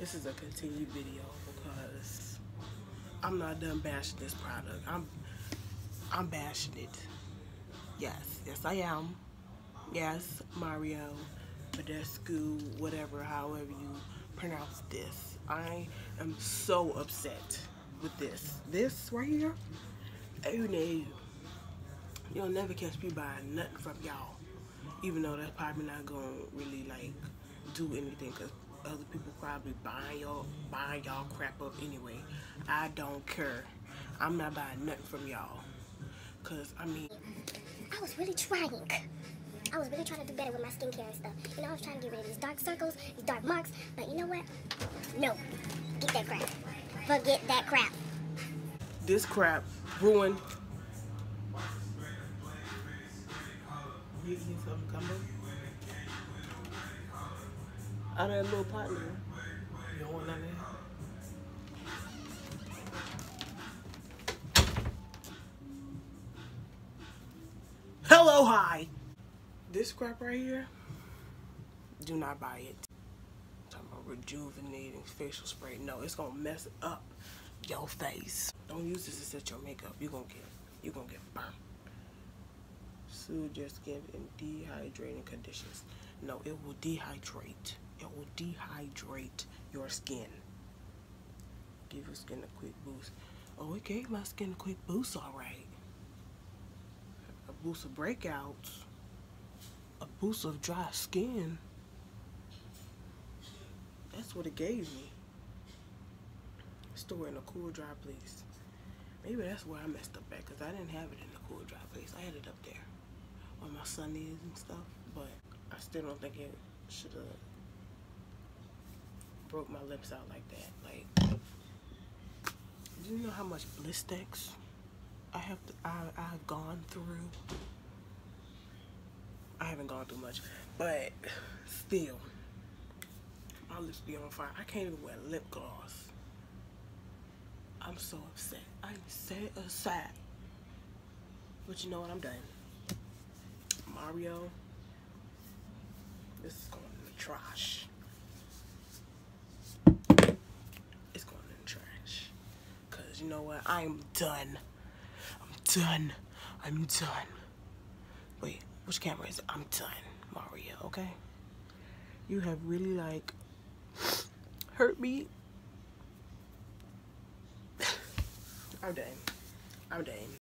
This is a continued video because I'm not done bashing this product. I'm I'm bashing it. Yes, yes I am. Yes, Mario, Badescu, whatever, however you pronounce this. I am so upset with this. This right here, oh no. You'll never catch me buying nothing from y'all. Even though that's probably not gonna really like do anything because other people probably buying y'all buying y'all crap up anyway. I don't care. I'm not buying nothing from y'all. Cause I mean I was really trying. I was really trying to do better with my skincare and stuff. You know, I was trying to get rid of these dark circles, these dark marks. But you know what? No. Get that crap. Forget that crap. this crap ruined you get something combo? Out of that little pot there. You don't want none of? Hello, hi. This crap right here, do not buy it. I'm talking about rejuvenating facial spray. No, it's gonna mess up your face. Don't use this to set your makeup. You're gonna get you're gonna get burnt. Soothe your skin in dehydrating conditions. No, it will dehydrate. It will dehydrate your skin. Give your skin a quick boost. Oh, it gave my skin a quick boost, alright. A boost of breakouts. A boost of dry skin. That's what it gave me. Store in a cool, dry place. Maybe that's where I messed up at, because I didn't have it in a cool, dry place. I had it up there where my sun is and stuff, but I still don't think it should have broke my lips out like that. Like, do you know how much Blistex I have to, I, I've gone through? I haven't gone through much, but still, my lips be on fire. I can't even wear lip gloss. I'm so upset. I'm so upset. But you know what? I'm done. Mario, this is going in the trash. It's going in the trash. Cause you know what? I'm done. I'm done. I'm done. Wait, which camera is it? I'm done, Mario, okay? You have really like hurt me I'm done. I'm done.